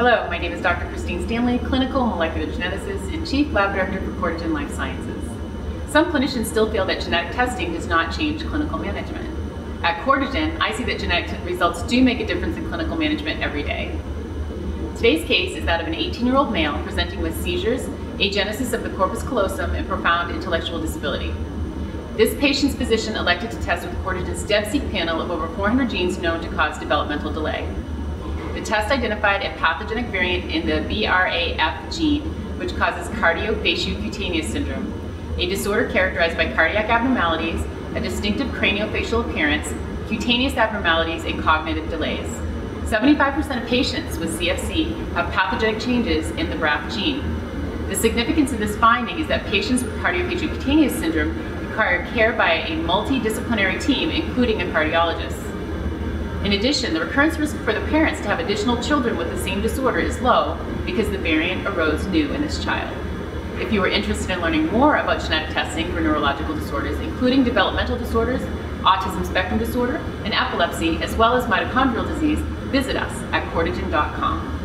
Hello, my name is Dr. Christine Stanley, clinical molecular geneticist and chief lab director for Courtagen Life Sciences. Some clinicians still feel that genetic testing does not change clinical management. At Courtagen, I see that genetic results do make a difference in clinical management every day. Today's case is that of an 18-year-old male presenting with seizures, agenesis of the corpus callosum, and profound intellectual disability. This patient's physician elected to test with Courtagen's devSEEK panel of over 400 genes known to cause developmental delay. The test identified a pathogenic variant in the BRAF gene, which causes cardiofaciocutaneous syndrome, a disorder characterized by cardiac abnormalities, a distinctive craniofacial appearance, cutaneous abnormalities, and cognitive delays. 75% of patients with CFC have pathogenic changes in the BRAF gene. The significance of this finding is that patients with cardiofaciocutaneous syndrome require care by a multidisciplinary team, including a cardiologist. In addition, the recurrence risk for the parents to have additional children with the same disorder is low because the variant arose new in this child. If you are interested in learning more about genetic testing for neurological disorders, including developmental disorders, autism spectrum disorder, and epilepsy, as well as mitochondrial disease, visit us at courtagen.com.